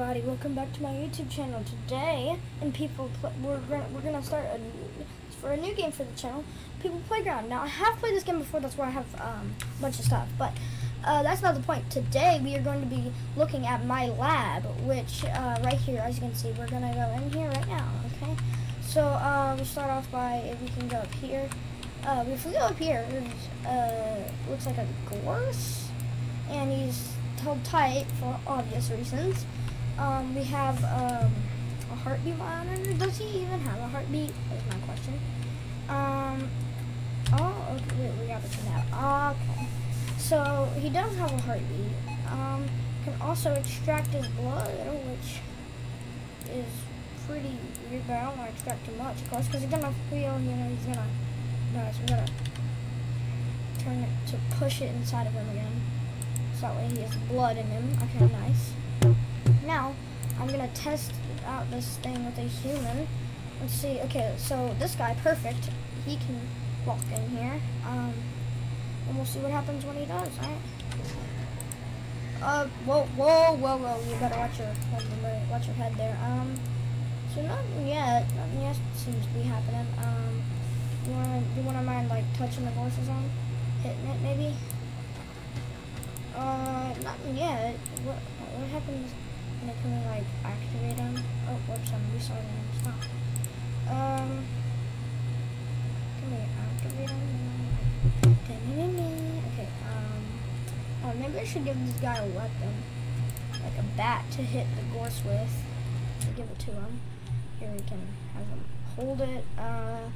everybody, welcome back to my YouTube channel. Today, and People, Pla we're gonna we're gonna start a for a new game for the channel, People Playground. Now I have played this game before, that's why I have um, a bunch of stuff. But uh, that's not the point. Today we are going to be looking at my lab, which uh, right here, as you can see, we're gonna go in here right now. Okay. So uh, we start off by if we can go up here. Uh, if we go up here, uh, looks like a gorse, and he's held tight for obvious reasons. Um, we have um, a heartbeat monitor. Does he even have a heartbeat? That's my question. Um, oh, okay, wait, we got to turn that. Okay. So, he does have a heartbeat. Um, can also extract his blood, which is pretty weird, but I don't want to extract too much, of course, because he's gonna feel, you know, he's gonna, no, so we gotta turn it to push it inside of him again. So that way he has blood in him. Okay, nice. Now, I'm going to test out this thing with a human. Let's see. Okay, so this guy, perfect. He can walk in here. Um, and we'll see what happens when he does, right? Uh, whoa, whoa, whoa, whoa. You better watch your watch your head there. Um, so nothing yet. Nothing yet seems to be happening. Um, you wanna, you wanna mind, like, touching the gorse's arm? Hitting it, maybe? Uh, not yet. What what happens when can like activate them? Oh, whoops, I'm restarting them. Stop. Um, can we activate them? Okay. Um, oh, maybe I should give this guy a weapon, like a bat to hit the gorse with. Give it to him. Here we can have him hold it. Uh,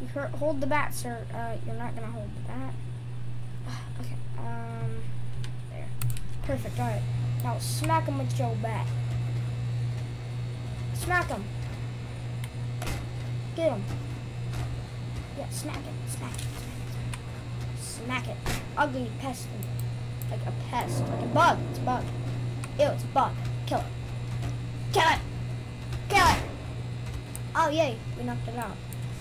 you hold the bat, sir. Uh, you're not gonna hold the bat. okay. Um. There. Perfect, alright. Now smack him with your bat. Smack him. Get him. Yeah, smack it. Smack it. Smack it. Ugly pest. Like a pest. Like a bug. It's a bug. Ew, it's a bug. Kill it. Kill it! Kill it! Oh, yay. We knocked it out.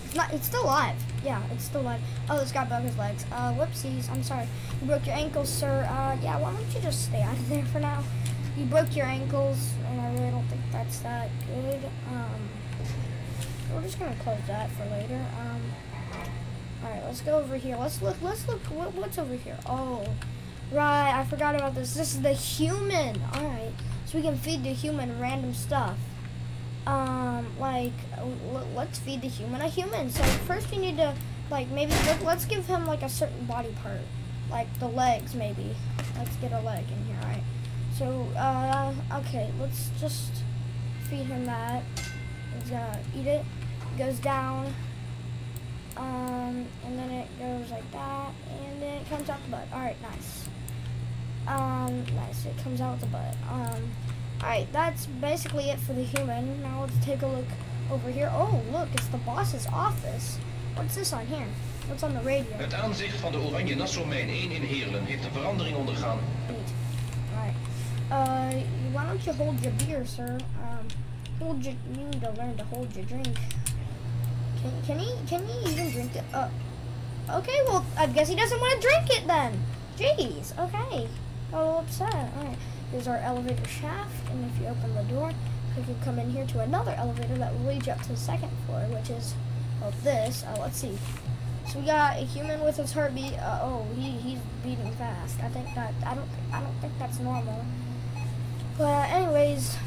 It's not, it's still alive. Yeah, it's still alive. Oh, this guy broke his legs. Uh, whoopsies. I'm sorry. You broke your ankles, sir. Uh, yeah, why don't you just stay out of there for now? You broke your ankles, and I really don't think that's that good. Um, we're just gonna close that for later. Um, alright, let's go over here. Let's look, let's look, what, what's over here? Oh, right, I forgot about this. This is the human. Alright, so we can feed the human random stuff um, like, let's feed the human a human. So first you need to, like, maybe, let, let's give him, like, a certain body part. Like, the legs, maybe. Let's get a leg in here, right? So, uh, okay, let's just feed him that. He's gonna eat it. Goes down. Um, and then it goes like that, and then it comes out the butt. Alright, nice. Um, nice. It comes out the butt. Um, Alright, that's basically it for the human. Now let's take a look over here. Oh, look, it's the boss's office. What's this on here? What's on the radio? Het aanzicht van de Oranje Nassau-mijn 1 in Heerlen heeft een verandering ondergaan. Alright. Uh, why don't you hold your beer, sir? Um, hold your, you need to learn to hold your drink. Can, can he, can he even drink it? Uh, okay, well, I guess he doesn't want to drink it then. Jeez, okay. Got a little upset. Alright. Here's our elevator shaft, and if you open the door, you can come in here to another elevator that will lead you up to the second floor, which is oh, this. Uh, let's see. So we got a human with his heartbeat. Uh, oh, he, he's beating fast. I think that I don't I don't think that's normal. But uh, anyways,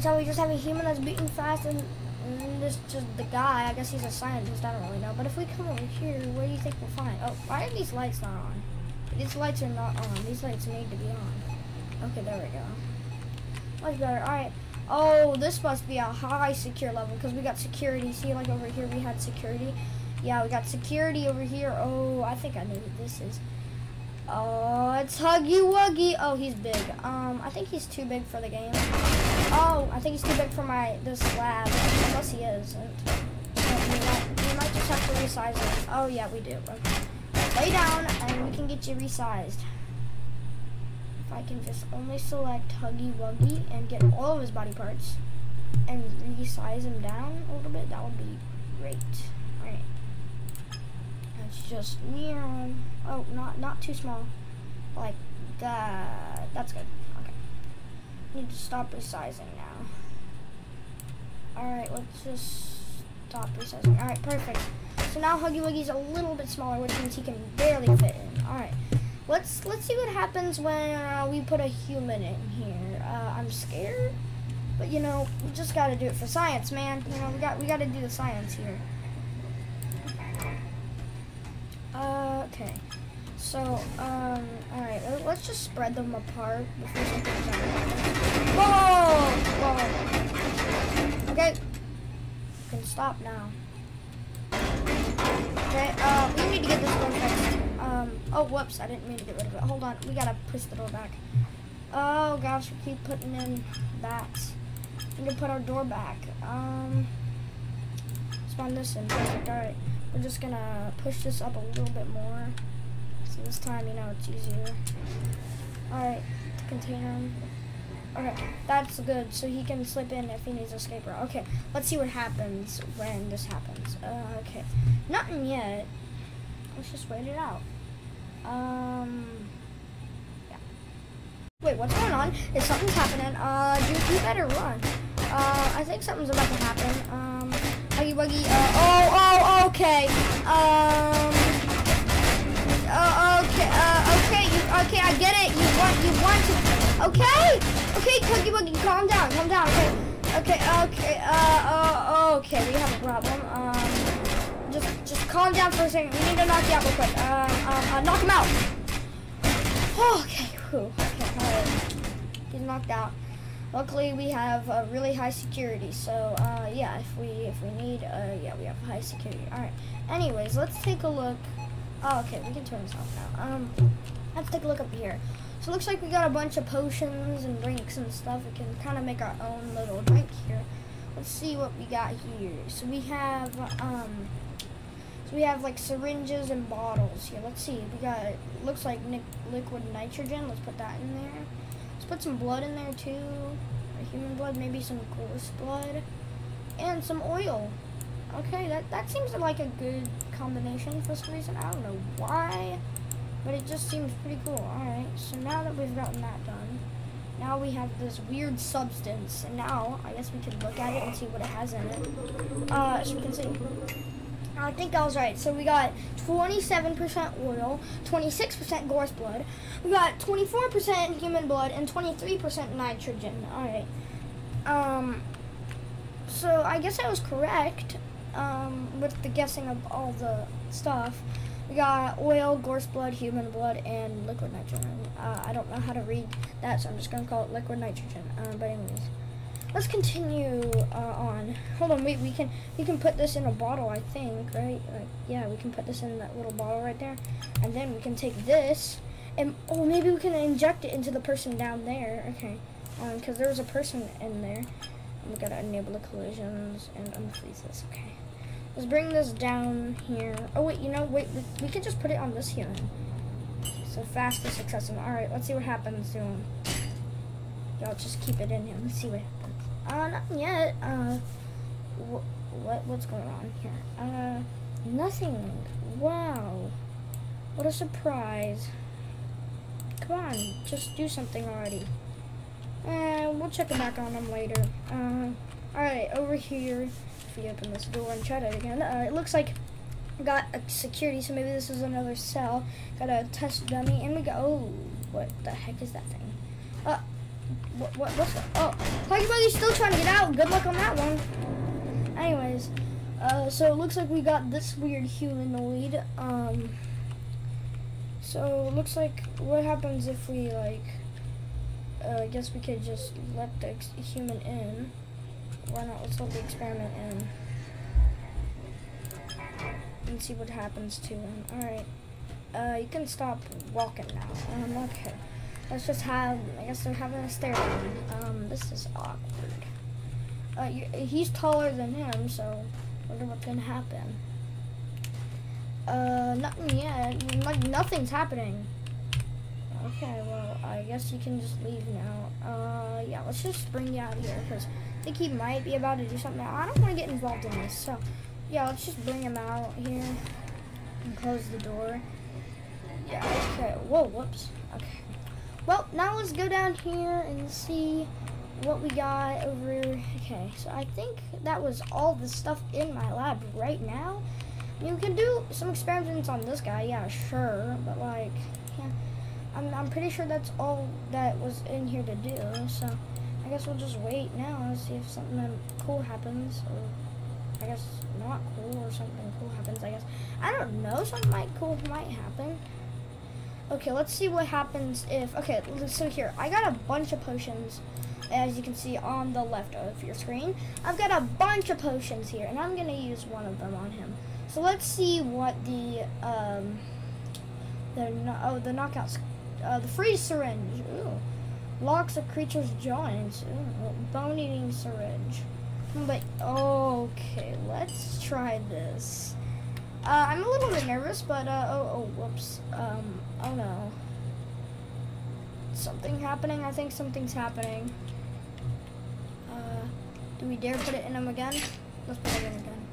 so we just have a human that's beating fast, and, and this just the guy. I guess he's a scientist. I don't really know. But if we come over here, where do you think we'll find? Oh, why are these lights not on? These lights are not on. These lights need to be on. Okay, there we go. Much better. Alright. Oh, this must be a high secure level because we got security. See, like over here we had security. Yeah, we got security over here. Oh, I think I know what this is. Oh, it's Huggy Wuggy. Oh, he's big. Um, I think he's too big for the game. Oh, I think he's too big for my this lab. Unless he is. we, might, we might just have to resize him. Oh, yeah, we do. Okay. Lay down, and we can get you resized. I can just only select Huggy Wuggy and get all of his body parts and resize him down a little bit, that would be great. Alright. That's just near oh not not too small. Like that that's good. Okay. Need need to stop resizing now. Alright, let's just stop resizing. Alright, perfect. So now Huggy Wuggy's a little bit smaller, which means he can barely fit in. Alright. Let's let's see what happens when uh, we put a human in here. Uh, I'm scared, but you know, we just gotta do it for science, man. You know, we got we gotta do the science here. Uh, okay. So, um, alright, let's just spread them apart before something's Whoa! Whoa! Okay. You can stop now. Okay, uh, we need to get this one fixed. Um, oh, whoops, I didn't mean to get rid of it. Hold on, we gotta push the door back. Oh gosh, we keep putting in bats. We to put our door back. Um, spawn this in, perfect, alright. We're just gonna push this up a little bit more. So this time, you know, it's easier. Alright, container. Okay, that's good. So he can slip in if he needs a escape route. Okay, let's see what happens when this happens. Uh, okay, nothing yet. Let's just wait it out. Um, yeah. Wait, what's going on? Is something's happening? Uh, dude, you better run. Uh, I think something's about to happen. Um, Huggy Wuggy, uh, oh, oh, okay. Um, uh, okay, uh, okay, you, okay, I get it. You want, you want to, okay, okay, Huggy Wuggy, calm down, calm down, okay, okay, okay, uh, uh, okay, we have a problem. Um, just, calm down for a second. We need to knock you out real quick. Um, um, uh, knock him out. okay, whew, okay, alright. He's knocked out. Luckily, we have uh, really high security, so uh, yeah, if we if we need, uh, yeah, we have high security. All right. Anyways, let's take a look. Oh, okay, we can turn this off now. Um, let's take a look up here. So it looks like we got a bunch of potions and drinks and stuff. We can kind of make our own little drink here. Let's see what we got here. So we have um, so we have like syringes and bottles here. Let's see. We got looks like liquid nitrogen. Let's put that in there. Let's put some blood in there too. Human blood, maybe some ghost blood. And some oil. Okay, that, that seems like a good combination for some reason. I don't know why, but it just seems pretty cool. Alright, so now that we've gotten that done, now we have this weird substance. And now, I guess we can look at it and see what it has in it. Uh, so we can see. I think I was right. So we got 27% oil, 26% gorse blood. We got 24% human blood and 23% nitrogen. All right. Um. So I guess I was correct. Um, with the guessing of all the stuff. We got oil, gorse blood, human blood, and liquid nitrogen. Uh, I don't know how to read that, so I'm just gonna call it liquid nitrogen. Uh, but anyways let's continue uh, on. Hold on, wait, we can we can put this in a bottle, I think, right? Like, yeah, we can put this in that little bottle right there, and then we can take this, and oh, maybe we can inject it into the person down there. Okay, because um, there was a person in there. We gotta enable the collisions and unfreeze this. Okay, let's bring this down here. Oh wait, you know, wait, we, we can just put it on this human. So fast and successful. All right, let's see what happens to him. Y'all just keep it in him. Let's see what. Uh, not yet. Uh, wh what what's going on here? Uh, nothing. Wow, what a surprise. Come on, just do something already. Uh, we'll check it back on them later. Uh, alright, over here, if we open this door and try that again, uh, it looks like got a security, so maybe this is another cell. Got a test dummy, and we go, oh, what the heck is that thing? Uh, what, what, what's that? Oh, Huggy Wuggy's still trying to get out. Good luck on that one. Anyways, uh, so it looks like we got this weird humanoid. Um, so it looks like what happens if we like, uh, I guess we could just let the human in. Why not? Let's let the experiment in. And see what happens to him. Alright. Uh, you can stop walking now. Um, okay. Let's just have, I guess they're having a stare down. Um, this is awkward. Uh, he's taller than him, so wonder what's gonna happen. Uh, nothing yet. Like, nothing's happening. Okay, well, I guess you can just leave now. Uh, yeah, let's just bring you out here, because I think he might be about to do something. I don't want to get involved in this, so, yeah, let's just bring him out here and close the door. Yeah, okay. Whoa, whoops. Okay. Well, now let's go down here and see what we got over. Okay, so I think that was all the stuff in my lab right now. You can do some experiments on this guy, yeah, sure, but like, yeah, I'm, I'm pretty sure that's all that was in here to do, so I guess we'll just wait now and see if something cool happens, or I guess not cool, or something cool happens, I guess. I don't know, something might cool might happen. Okay, let's see what happens if, okay, so here, I got a bunch of potions, as you can see on the left of your screen. I've got a bunch of potions here, and I'm going to use one of them on him. So let's see what the, um, the, oh, the knockouts, uh, the freeze syringe, ooh. Locks a creature's joints. Bone-eating syringe. But, okay, let's try this. Uh, I'm a little bit nervous, but, uh, oh, oh, whoops, um, oh no. Something happening, I think something's happening. Uh, do we dare put it in him again? Let's put it in again.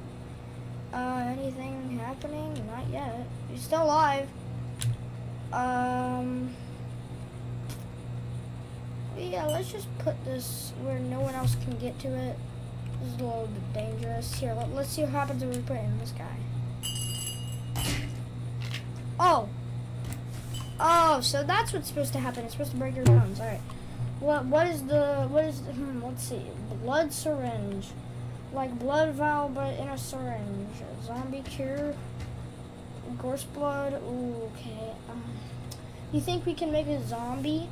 Uh, anything happening? Not yet. He's still alive. Um. Yeah, let's just put this where no one else can get to it. This is a little bit dangerous. Here, let, us see what happens if we put in this guy. Oh! So that's what's supposed to happen. It's supposed to break your bones. Alright. What, what is the, what is, the, hmm, let's see. Blood syringe like blood vial but in a syringe. Zombie cure. Gorse blood. Ooh, okay. Um, you think we can make a zombie?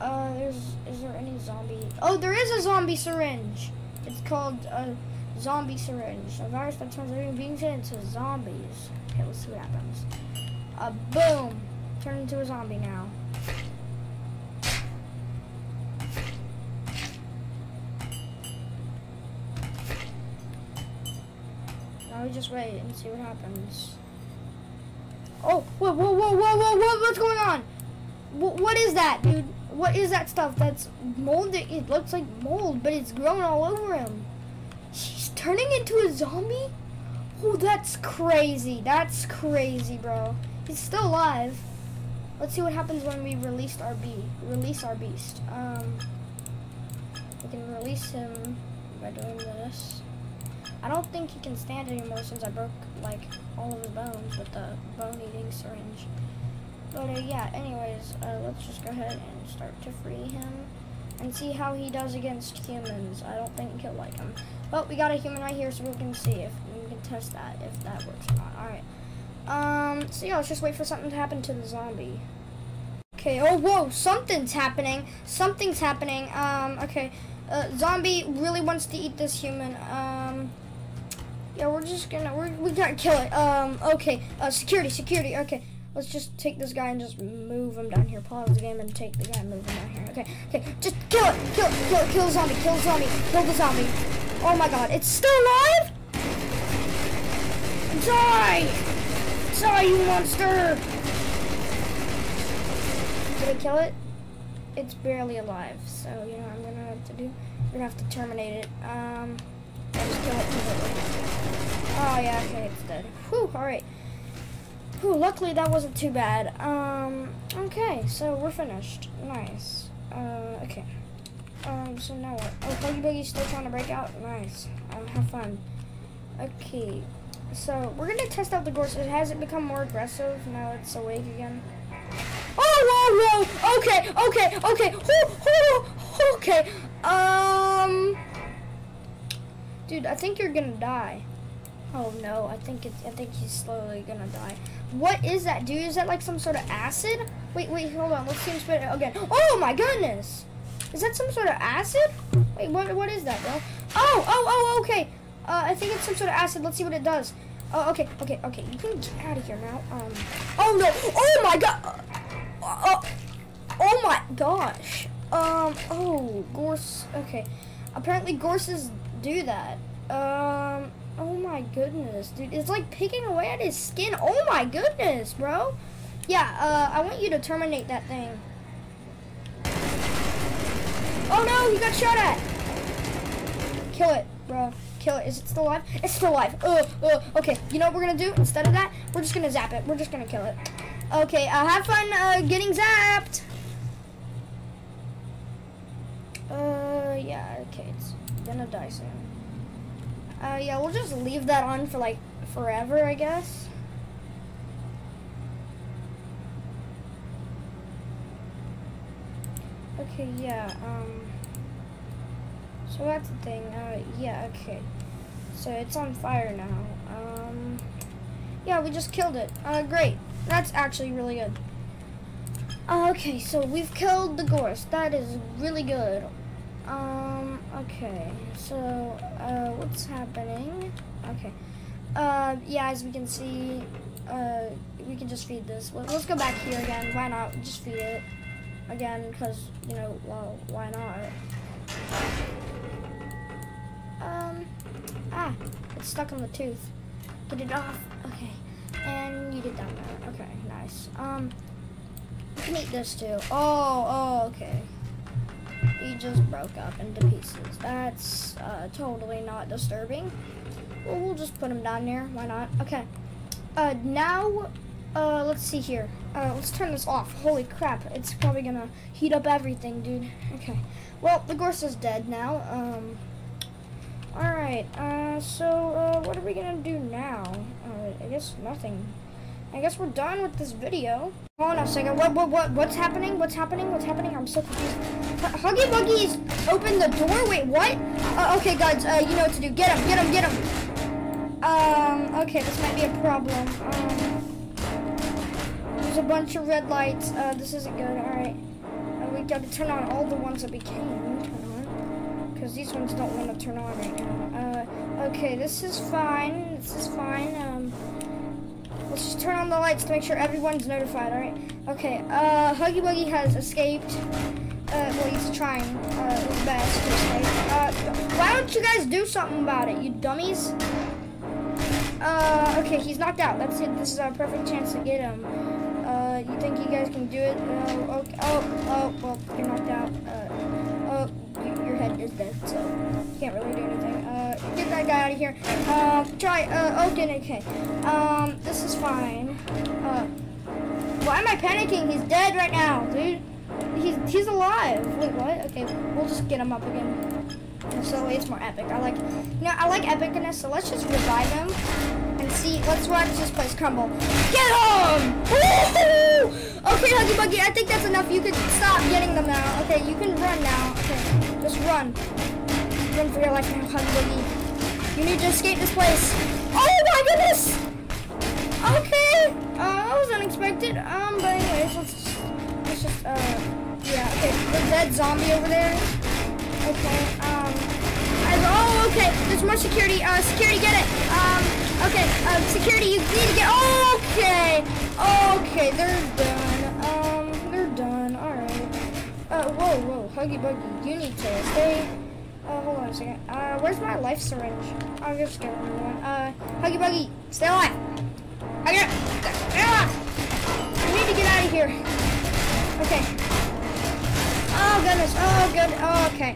Uh, there's, is there any zombie? Oh, there is a zombie syringe. It's called a zombie syringe. A virus that turns living beings into zombies. Okay, let's see what happens. Uh, boom. Turn into a zombie now. Now we just wait and see what happens. Oh, whoa, whoa, whoa, whoa, whoa, whoa, what's going on? What, what is that, dude? What is that stuff that's molded? It looks like mold, but it's growing all over him. He's turning into a zombie? Oh, that's crazy. That's crazy, bro. He's still alive. Let's see what happens when we release our be release our beast. Um, we can release him by doing this. I don't think he can stand anymore since I broke, like, all of his bones with the bone-eating syringe. But, uh, yeah, anyways, uh, let's just go ahead and start to free him and see how he does against humans. I don't think he'll like him. But we got a human right here, so we can see if we can test that, if that works or not. Alright. Um, so yeah, let's just wait for something to happen to the zombie. Okay, oh, whoa, something's happening. Something's happening. Um, okay. Uh, zombie really wants to eat this human. Um... Yeah, we're just gonna, we're, we gotta kill it. Um, okay, uh, security, security, okay. Let's just take this guy and just move him down here. Pause the game and take the guy and move him down here. Okay, okay, just kill it, kill it, kill it, kill the zombie, kill the zombie, kill the zombie. Oh my god, it's still alive? Die! Die, you monster! Did I kill it? It's barely alive, so, you know I'm gonna have to do? I'm gonna have to terminate it. Um... Oh yeah, okay, it's dead. Whew, alright. Whew, luckily that wasn't too bad. Um, okay, so we're finished. Nice. Uh, okay. Um, so now what? Oh, Buggy Buggy's still trying to break out? Nice. Um, have fun. Okay, so we're gonna test out the gorse. It Has it become more aggressive now it's awake again? Oh, whoa, whoa! Okay, okay, okay! Whew, whew, okay, um... Dude, I think you're gonna die. Oh no, I think it's I think he's slowly gonna die. What is that, dude? Is that like some sort of acid? Wait, wait, hold on. Let's see him spit it again. Oh my goodness! Is that some sort of acid? Wait, what what is that, bro? Oh, oh, oh, okay. Uh, I think it's some sort of acid. Let's see what it does. Oh, okay, okay, okay. You can get out of here now. Um. Oh no! Oh my god! Uh, uh, oh my gosh. Um. Oh, gorse. Okay. Apparently, gorses do that. Um, oh my goodness, dude. It's like picking away at his skin. Oh my goodness, bro. Yeah, uh, I want you to terminate that thing. Oh no, he got shot at. Kill it, bro. Kill it. Is it still alive? It's still alive. Ugh, ugh. Okay, you know what we're gonna do? Instead of that, we're just gonna zap it. We're just gonna kill it. Okay, uh, have fun uh, getting zapped. Uh, yeah, okay, it's gonna die soon. Uh, yeah, we'll just leave that on for like forever, I guess. Okay, yeah, um, so that's the thing, uh, yeah, okay. So it's on fire now. Um, yeah, we just killed it. Uh, great. That's actually really good. Okay, so we've killed the gorse. That is really good. Um, okay, so, uh, what's happening? Okay. Uh, yeah, as we can see, uh, we can just feed this. Let's go back here again. Why not? Just feed it again, because, you know, well, why not? Um, ah, it's stuck on the tooth. Get it off. Okay. And you did down there. Okay, nice. Um, you can eat this too. Oh, oh, okay. He just broke up into pieces. That's uh, totally not disturbing. Well, we'll just put him down there. Why not? Okay. Uh, now, uh, let's see here. Uh, let's turn this off. Holy crap. It's probably gonna heat up everything, dude. Okay. Well, the gorse is dead now. Um, alright. Uh, so, uh, what are we gonna do now? Uh, I guess nothing. I guess we're done with this video. Hold on a second. What, what, what, what's happening? What's happening? What's happening? I'm so confused. H Huggy Buggy's opened the door? Wait, what? Uh, okay, guys, uh, you know what to do. Get him, get him, get him. Um, okay, this might be a problem. Um, there's a bunch of red lights. Uh, this isn't good. All right. Uh, we got to turn on all the ones that we can. Because these ones don't want to turn on right now. Uh, okay, this is fine. This is fine. Um, Let's just turn on the lights to make sure everyone's notified, alright? Okay, uh, Huggy Wuggy has escaped. Uh, well, he's trying uh, his best to escape. Uh, why don't you guys do something about it, you dummies? Uh, okay, he's knocked out. That's it. This is our perfect chance to get him. Uh, you think you guys can do it? Uh, okay. Oh, oh, well, you're knocked out. Dead, so can't really do anything. Uh, get that guy out of here. Uh, try, uh, okay, okay. Um, this is fine. Uh, why am I panicking? He's dead right now, dude. He's, he's alive. Wait, what? Okay, we'll just get him up again. So it's more epic. I like, you know, I like epicness, so let's just revive him and see. Let's watch this place crumble. Get him! Okay, Huggy Buggy, I think that's enough. You can stop getting them now. Okay, you can run now. Okay, just run. Run for your life Huggy Buggy. You need to escape this place. Oh my goodness! Okay, uh, that was unexpected. Um, but anyways, let's just, let's just, uh, yeah. Okay, the dead zombie over there. Okay, um, I, oh, okay, there's more security, uh, security, get it, um, okay, uh, security, you need to get, oh, okay, okay, they're done, whoa, whoa, Huggy Buggy, you need to stay, uh, hold on a second, uh, where's my life syringe, I'm just another one, uh, Huggy Buggy, stay alive, Huggy, stay alive, you need to get out of here, okay, Oh goodness. Oh good. Oh okay.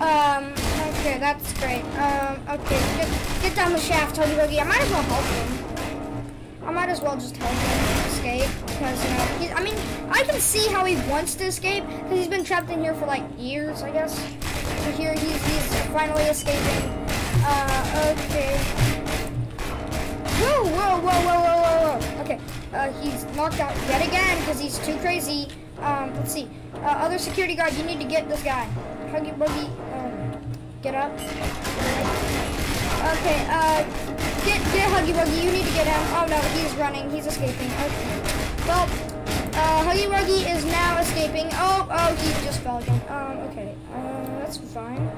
Um. Okay, that's great. Um. Okay. Get get down the shaft, Huggy Buggy. I might as well help him. I might as well just help him escape because you know. I mean, I can see how he wants to escape because he's been trapped in here for like years, I guess. So here he's he's finally escaping. Uh. Okay. Whoa! Whoa! Whoa! Whoa! Whoa! Whoa! Okay. Uh. He's knocked out yet again because he's too crazy. Um. Let's see. Uh, other security guard, you need to get this guy. Huggy Buggy, um, get up. Okay, uh, get, get Huggy Wuggy, you need to get him. Oh no, he's running, he's escaping. Okay. Well, uh, Huggy Wuggy is now escaping. Oh, oh, he just fell again. Um, okay, uh, that's fine.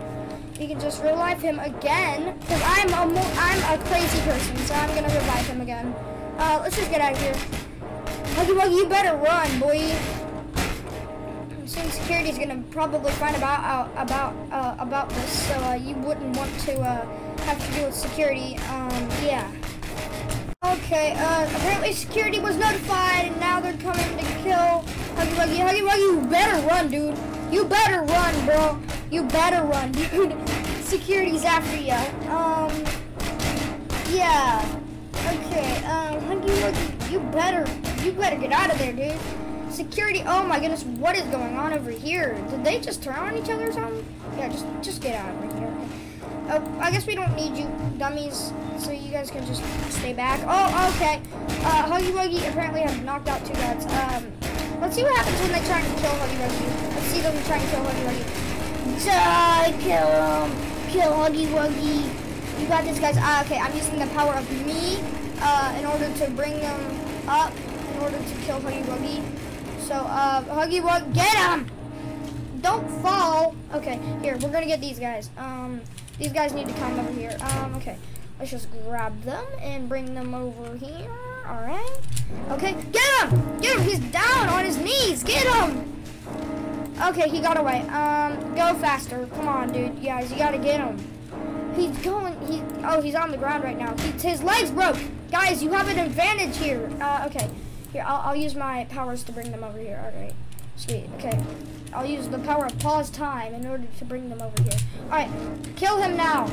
We can just revive him again, because I'm a, I'm a crazy person, so I'm gonna revive him again. Uh, let's just get out of here. Huggy Wuggy, you better run, boy soon security's gonna probably find about uh, about uh, about this, so uh, you wouldn't want to uh, have to deal with security. Um, yeah. Okay. Uh, apparently security was notified, and now they're coming to kill Huggy Wuggy. Huggy Wuggy, you better run, dude. You better run, bro. You better run, dude. Security's after you. Um. Yeah. Okay. Um, Huggy Wuggy, you better you better get out of there, dude. Security. Oh my goodness, what is going on over here? Did they just turn on each other or something? Yeah, just just get out of here. Oh, I guess we don't need you, dummies. So you guys can just stay back. Oh, okay. Uh, Huggy Wuggy apparently have knocked out two guards. Um, let's see what happens when they try and kill Huggy Wuggy. Let's see them try and kill Huggy Wuggy. Die! Kill him! Kill Huggy Wuggy. You got this, guys. Uh, okay, I'm using the power of me uh, in order to bring them up, in order to kill Huggy Wuggy. So, uh, Huggy Wuggy, get him! Don't fall. Okay, here, we're gonna get these guys. Um, these guys need to come over here. Um, okay. Let's just grab them and bring them over here. All right. Okay, get him! Get him! He's down on his knees. Get him! Okay, he got away. Um, go faster. Come on, dude. Guys, you gotta get him. He's going. He. Oh, he's on the ground right now. His legs broke. Guys, you have an advantage here. Uh, okay. Here, I'll, I'll use my powers to bring them over here. All right. Sweet. Okay. I'll use the power of pause time in order to bring them over here. All right. Kill him now.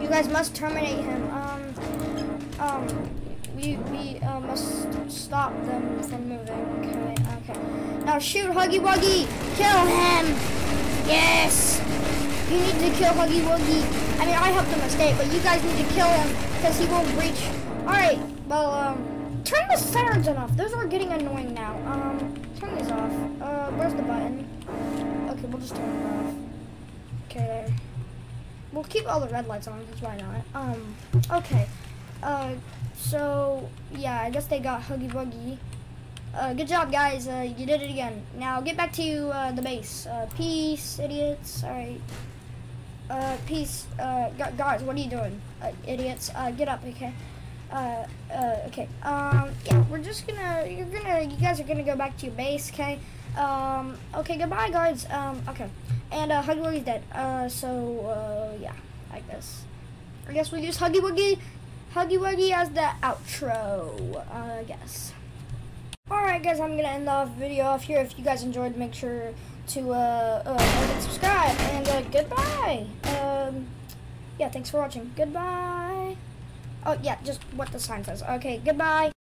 You guys must terminate him. Um, um, we, we uh, must stop them from moving. Okay, okay. Now shoot Huggy Wuggy! Kill him! Yes! You need to kill Huggy Wuggy. I mean, I helped him escape, but you guys need to kill him because he won't reach. Alright, well, um, turn the sirens off. Those are getting annoying now. Um, turn these off. Uh, where's the button? Okay, we'll just turn it off. Okay, there. We'll keep all the red lights on, because why not? Um, okay. Uh, so, yeah, I guess they got Huggy Wuggy. Uh, good job, guys. Uh, you did it again. Now, get back to uh, the base. Uh, peace, idiots. Alright. Uh, peace. Uh, gu- guys, what are you doing? Idiots. Uh, get up, okay? Uh, uh, okay. Um, yeah, we're just gonna, you're gonna, you guys are gonna go back to your base, okay? Um, okay, goodbye, guards. Um, okay. And uh, Huggy Wuggy's dead. Uh, so uh, yeah, I guess. I guess we'll use Huggy Wuggy, Huggy Wuggy as the outro. I guess. All right, guys, I'm gonna end the video off here. If you guys enjoyed, make sure to uh, uh subscribe. And uh, goodbye. Um, yeah, thanks for watching. Goodbye. Oh yeah, just what the sign says. Okay, goodbye.